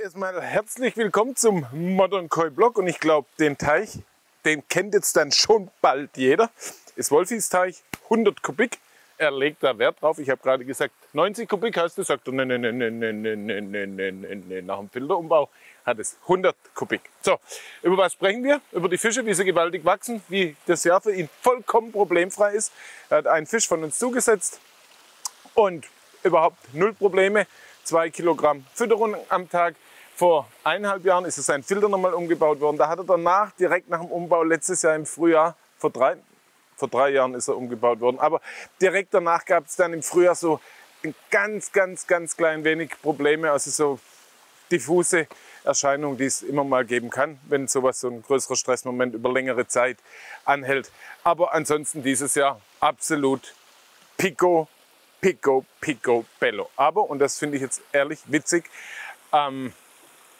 erstmal herzlich willkommen zum Modern Koi Blog und ich glaube, den Teich, den kennt jetzt dann schon bald jeder. Ist Wolfis Teich, 100 Kubik. Er legt da Wert drauf. Ich habe gerade gesagt, 90 Kubik heißt es, sagt er, ne, ne, ne, ne, ne, ne, ne, ne, ne, ne, ne. nach dem Filterumbau hat es 100 Kubik. So, über was sprechen wir? Über die Fische, wie sie gewaltig wachsen, wie das Jahr für ihn vollkommen problemfrei ist. Er hat einen Fisch von uns zugesetzt und überhaupt null Probleme. Zwei Kilogramm Fütterung am Tag. Vor eineinhalb Jahren ist sein Filter nochmal umgebaut worden. Da hat er danach, direkt nach dem Umbau, letztes Jahr im Frühjahr, vor drei, vor drei Jahren ist er umgebaut worden, aber direkt danach gab es dann im Frühjahr so ein ganz, ganz, ganz klein wenig Probleme, also so diffuse Erscheinungen, die es immer mal geben kann, wenn sowas, so ein größerer Stressmoment über längere Zeit anhält. Aber ansonsten dieses Jahr absolut pico, pico, pico, bello. Aber, und das finde ich jetzt ehrlich witzig, ähm,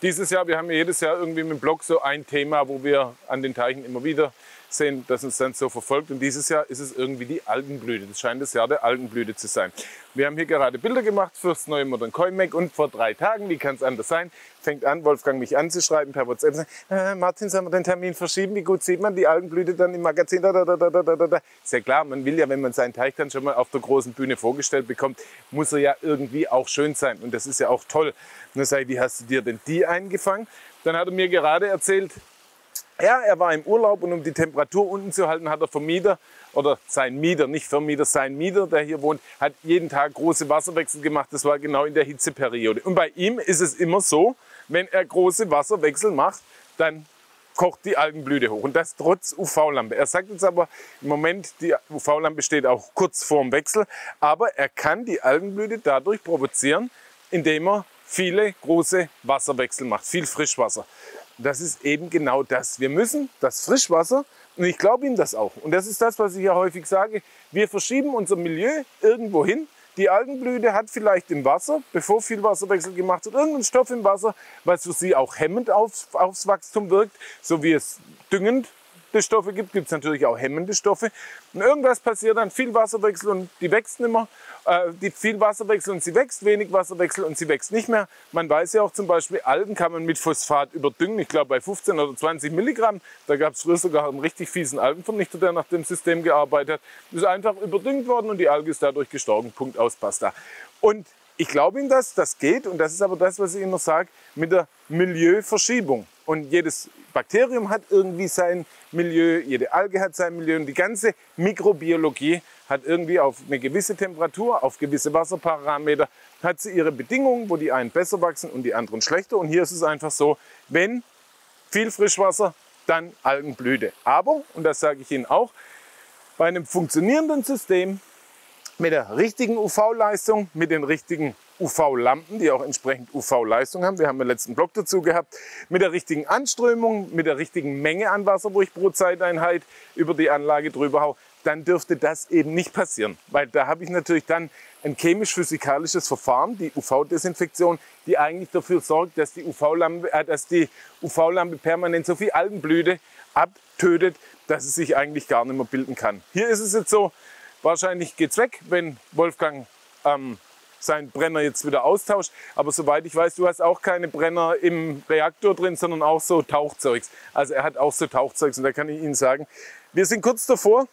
dieses Jahr, wir haben ja jedes Jahr irgendwie mit dem Blog so ein Thema, wo wir an den Teichen immer wieder sehen, das uns dann so verfolgt. Und dieses Jahr ist es irgendwie die Algenblüte. Das scheint das Jahr der Algenblüte zu sein. Wir haben hier gerade Bilder gemacht fürs neue Modern Coinmec und vor drei Tagen, wie kann es anders sein, fängt an, Wolfgang mich anzuschreiben per WhatsApp. Äh, Martin, sollen wir den Termin verschieben? Wie gut sieht man die Algenblüte dann im Magazin? Da, da, da, da, da, da. Ist ja klar, man will ja, wenn man seinen Teich dann schon mal auf der großen Bühne vorgestellt bekommt, muss er ja irgendwie auch schön sein. Und das ist ja auch toll. Und dann sage ich, wie hast du dir denn die eingefangen? Dann hat er mir gerade erzählt, ja, er war im Urlaub und um die Temperatur unten zu halten, hat der Vermieter oder sein Mieter, nicht Vermieter, sein Mieter, der hier wohnt, hat jeden Tag große Wasserwechsel gemacht. Das war genau in der Hitzeperiode. Und bei ihm ist es immer so, wenn er große Wasserwechsel macht, dann kocht die Algenblüte hoch. Und das trotz UV-Lampe. Er sagt jetzt aber im Moment, die UV-Lampe steht auch kurz vorm Wechsel, aber er kann die Algenblüte dadurch provozieren, indem er viele große Wasserwechsel macht, viel Frischwasser das ist eben genau das. Wir müssen das Frischwasser, und ich glaube ihm das auch, und das ist das, was ich ja häufig sage, wir verschieben unser Milieu irgendwo hin. Die Algenblüte hat vielleicht im Wasser, bevor viel Wasserwechsel gemacht wird, irgendeinen Stoff im Wasser, was für sie auch hemmend aufs, aufs Wachstum wirkt, so wie es düngend Stoffe gibt, gibt es natürlich auch hemmende Stoffe. Und irgendwas passiert dann, viel Wasserwechsel und die wächst nicht mehr. Äh, die viel Wasserwechsel und sie wächst, wenig Wasserwechsel und sie wächst nicht mehr. Man weiß ja auch zum Beispiel, Algen kann man mit Phosphat überdüngen. Ich glaube bei 15 oder 20 Milligramm. Da gab es früher sogar einen richtig fiesen Algenvernichter, der nach dem System gearbeitet hat. Ist einfach überdüngt worden und die Alge ist dadurch gestorben. Punkt aus, basta. Und ich glaube Ihnen das, das geht. Und das ist aber das, was ich immer sage, mit der Milieuverschiebung. Und jedes Bakterium hat irgendwie sein Milieu, jede Alge hat sein Milieu und die ganze Mikrobiologie hat irgendwie auf eine gewisse Temperatur, auf gewisse Wasserparameter, hat sie ihre Bedingungen, wo die einen besser wachsen und die anderen schlechter. Und hier ist es einfach so, wenn viel Frischwasser, dann Algenblüte. Aber, und das sage ich Ihnen auch, bei einem funktionierenden System mit der richtigen UV-Leistung, mit den richtigen UV-Lampen, die auch entsprechend UV-Leistung haben. Wir haben den letzten Block dazu gehabt. Mit der richtigen Anströmung, mit der richtigen Menge an Wasser, wo ich pro Zeiteinheit über die Anlage drüber hau, dann dürfte das eben nicht passieren. Weil da habe ich natürlich dann ein chemisch-physikalisches Verfahren, die UV-Desinfektion, die eigentlich dafür sorgt, dass die UV-Lampe, äh, UV-Lampe permanent so viel Algenblüte abtötet, dass es sich eigentlich gar nicht mehr bilden kann. Hier ist es jetzt so, wahrscheinlich geht's weg, wenn Wolfgang ähm, seinen Brenner jetzt wieder austauscht. Aber soweit ich weiß, du hast auch keine Brenner im Reaktor drin, sondern auch so Tauchzeugs. Also er hat auch so Tauchzeugs und da kann ich Ihnen sagen, wir sind kurz davor.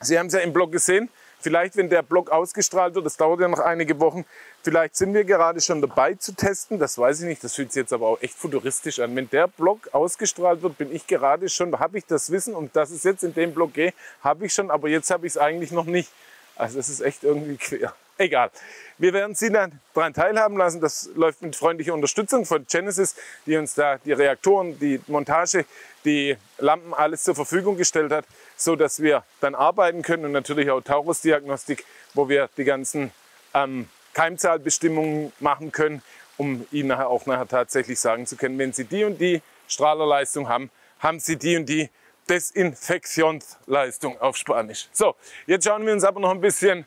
Sie haben es ja im Blog gesehen. Vielleicht, wenn der Blog ausgestrahlt wird, das dauert ja noch einige Wochen, vielleicht sind wir gerade schon dabei zu testen. Das weiß ich nicht, das fühlt sich jetzt aber auch echt futuristisch an. Wenn der Blog ausgestrahlt wird, bin ich gerade schon, habe ich das Wissen und das ist jetzt in dem Blog geht, habe ich schon, aber jetzt habe ich es eigentlich noch nicht. Also es ist echt irgendwie quer. Egal. Wir werden Sie dann daran teilhaben lassen. Das läuft mit freundlicher Unterstützung von Genesis, die uns da die Reaktoren, die Montage, die Lampen alles zur Verfügung gestellt hat, so dass wir dann arbeiten können und natürlich auch Taurus-Diagnostik, wo wir die ganzen ähm, Keimzahlbestimmungen machen können, um Ihnen nachher auch nachher tatsächlich sagen zu können, wenn Sie die und die Strahlerleistung haben, haben Sie die und die Desinfektionsleistung auf Spanisch. So, jetzt schauen wir uns aber noch ein bisschen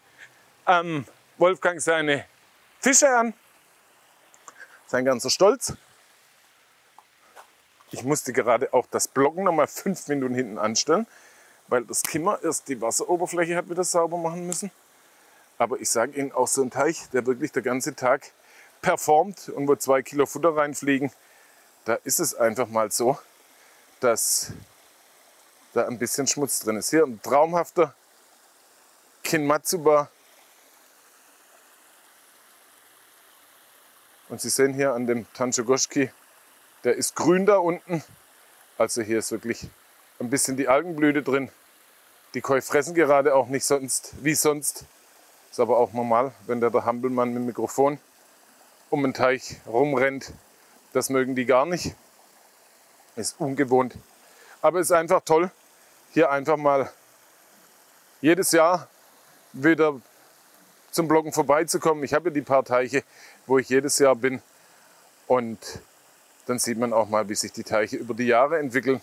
ähm, Wolfgang seine Fische an. Sein ganzer Stolz. Ich musste gerade auch das Blocken noch mal fünf Minuten hinten anstellen, weil das Kimmer erst die Wasseroberfläche hat wieder sauber machen müssen. Aber ich sage Ihnen, auch so ein Teich, der wirklich der ganze Tag performt und wo zwei Kilo Futter reinfliegen, da ist es einfach mal so, dass da ein bisschen Schmutz drin ist. Hier ein traumhafter Kinmatsuba. Und Sie sehen hier an dem Tanchogoshki, der ist grün da unten. Also hier ist wirklich ein bisschen die Algenblüte drin. Die Koi fressen gerade auch nicht sonst wie sonst. Ist aber auch normal, wenn der, der Hampelmann mit dem Mikrofon um den Teich rumrennt. Das mögen die gar nicht. Ist ungewohnt. Aber ist einfach toll, hier einfach mal jedes Jahr wieder zum Bloggen vorbeizukommen. Ich habe ja die paar Teiche, wo ich jedes Jahr bin. Und dann sieht man auch mal, wie sich die Teiche über die Jahre entwickeln.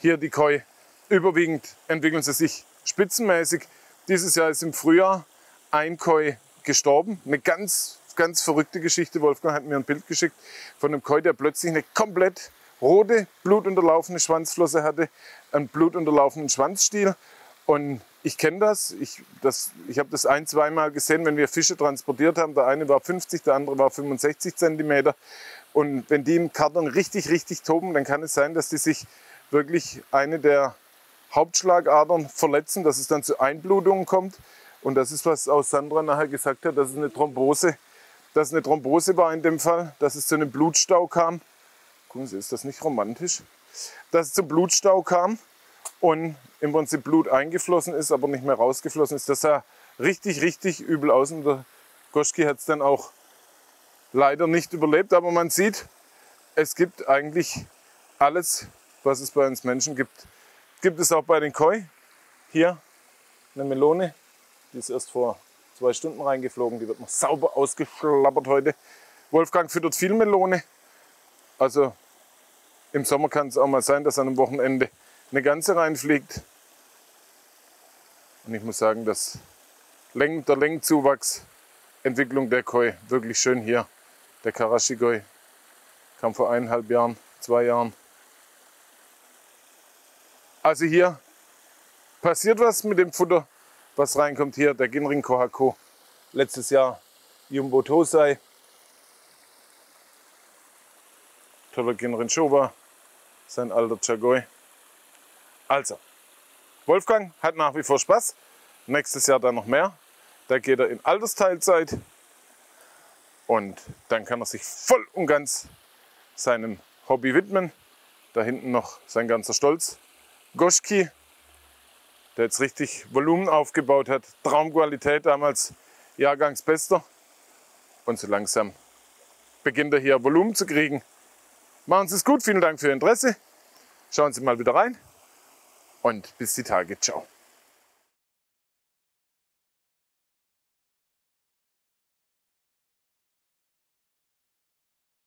Hier die Koi. Überwiegend entwickeln sie sich spitzenmäßig. Dieses Jahr ist im Frühjahr ein Koi gestorben. Eine ganz, ganz verrückte Geschichte. Wolfgang hat mir ein Bild geschickt von einem Koi, der plötzlich eine komplett rote, blutunterlaufene Schwanzflosse hatte, einen blutunterlaufenen Schwanzstiel. Und ich kenne das. Ich, das. ich habe das ein, zweimal gesehen, wenn wir Fische transportiert haben. Der eine war 50, der andere war 65 Zentimeter. Und wenn die im Karton richtig, richtig toben, dann kann es sein, dass die sich wirklich eine der Hauptschlagadern verletzen, dass es dann zu Einblutungen kommt. Und das ist, was auch Sandra nachher gesagt hat, dass es eine Thrombose, dass eine Thrombose war in dem Fall, dass es zu einem Blutstau kam. Gucken Sie, ist das nicht romantisch? Dass es zum Blutstau kam und im Prinzip Blut eingeflossen ist, aber nicht mehr rausgeflossen ist. Das sah richtig, richtig übel aus. Und der Goschki hat es dann auch leider nicht überlebt. Aber man sieht, es gibt eigentlich alles, was es bei uns Menschen gibt, gibt es auch bei den Koi. Hier eine Melone, die ist erst vor zwei Stunden reingeflogen. Die wird noch sauber ausgeschlappert heute. Wolfgang füttert viel Melone. Also im Sommer kann es auch mal sein, dass an einem Wochenende eine ganze reinfliegt. Und ich muss sagen, dass der Längenzuwachs, Entwicklung der Koi wirklich schön hier. Der Karashigoi kam vor eineinhalb Jahren, zwei Jahren. Also hier passiert was mit dem Futter, was reinkommt hier. Der Ginring Kohako, letztes Jahr Jumbo Tosai. Toller Ginrin Shoba, sein alter Chagoi. Also, Wolfgang hat nach wie vor Spaß. Nächstes Jahr dann noch mehr. Da geht er in Altersteilzeit. Und dann kann er sich voll und ganz seinem Hobby widmen. Da hinten noch sein ganzer Stolz. Goschki, der jetzt richtig Volumen aufgebaut hat. Traumqualität damals Jahrgangsbester. Und so langsam beginnt er hier Volumen zu kriegen. Machen Sie es gut, vielen Dank für Ihr Interesse. Schauen Sie mal wieder rein und bis die Tage. Ciao.